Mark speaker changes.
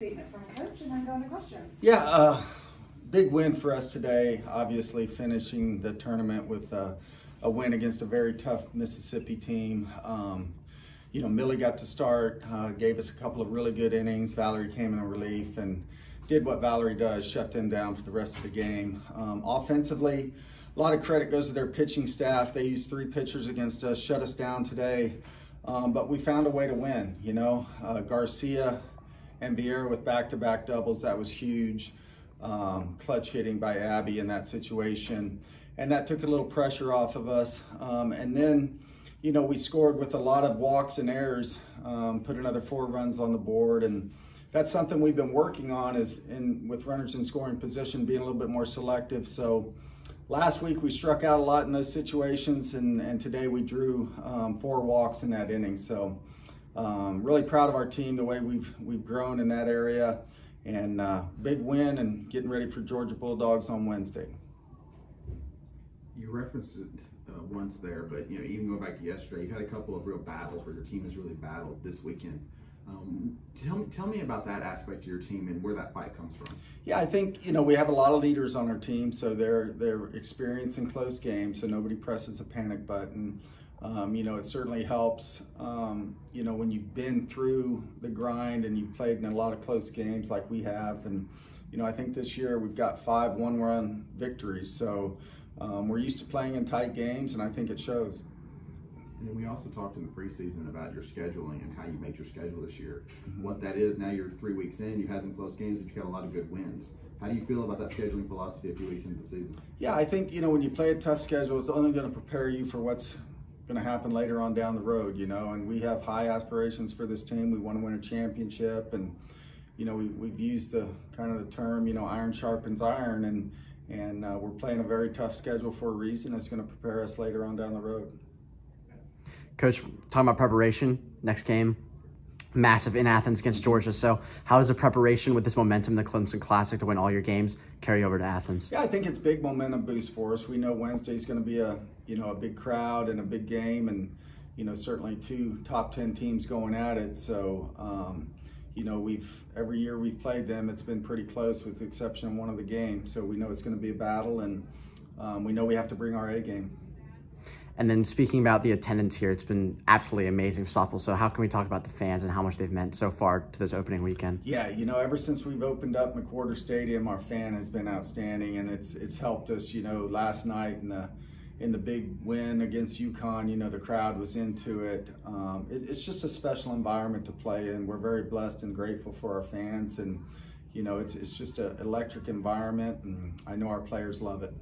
Speaker 1: statement from coach and then questions.
Speaker 2: Yeah, uh, big win for us today. Obviously, finishing the tournament with uh, a win against a very tough Mississippi team. Um, you know, Millie got to start, uh, gave us a couple of really good innings. Valerie came in relief and did what Valerie does, shut them down for the rest of the game. Um, offensively, a lot of credit goes to their pitching staff. They used three pitchers against us, shut us down today, um, but we found a way to win. You know, uh, Garcia and Vieira with back-to-back doubles, that was huge. Um, clutch hitting by Abby in that situation, and that took a little pressure off of us. Um, and then, you know, we scored with a lot of walks and errors, um, put another four runs on the board, and that's something we've been working on is in with runners in scoring position, being a little bit more selective. So last week we struck out a lot in those situations, and, and today we drew um, four walks in that inning. So um, really proud of our team, the way we've we've grown in that area, and uh, big win and getting ready for Georgia Bulldogs on Wednesday.
Speaker 3: You referenced it uh, once there, but you know even going back to yesterday, you had a couple of real battles where your team has really battled this weekend. Um, tell me, tell me about that aspect of your team and where that fight comes from.
Speaker 2: Yeah, I think you know we have a lot of leaders on our team, so they're they're experienced in close games, so nobody presses a panic button. Um, you know, it certainly helps. Um, you know, when you've been through the grind and you've played in a lot of close games like we have, and you know, I think this year we've got five one-run victories, so um, we're used to playing in tight games, and I think it shows.
Speaker 3: And we also talked in the preseason about your scheduling and how you made your schedule this year. What that is now, you're three weeks in. you've had some close games, but you've got a lot of good wins. How do you feel about that scheduling philosophy a few weeks into the season?
Speaker 2: Yeah, I think you know when you play a tough schedule, it's only going to prepare you for what's going to happen later on down the road. You know, and we have high aspirations for this team. We want to win a championship, and you know we, we've used the kind of the term you know iron sharpens iron, and and uh, we're playing a very tough schedule for a reason. It's going to prepare us later on down the road.
Speaker 4: Coach, talking about preparation, next game, massive in Athens against Georgia. So, how does the preparation with this momentum, the Clemson Classic, to win all your games, carry over to Athens?
Speaker 2: Yeah, I think it's big momentum boost for us. We know Wednesday's going to be a you know a big crowd and a big game, and you know certainly two top ten teams going at it. So. Um, you know, we've every year we've played them, it's been pretty close with the exception of one of the games. So we know it's going to be a battle, and um, we know we have to bring our A game.
Speaker 4: And then speaking about the attendance here, it's been absolutely amazing for softball. So how can we talk about the fans and how much they've meant so far to this opening weekend?
Speaker 2: Yeah, you know, ever since we've opened up McWhorter Stadium, our fan has been outstanding, and it's it's helped us. You know, last night in the in the big win against UConn, you know, the crowd was into it. Um, it. It's just a special environment to play in. We're very blessed and grateful for our fans, and you know, it's it's just an electric environment, and I know our players love it.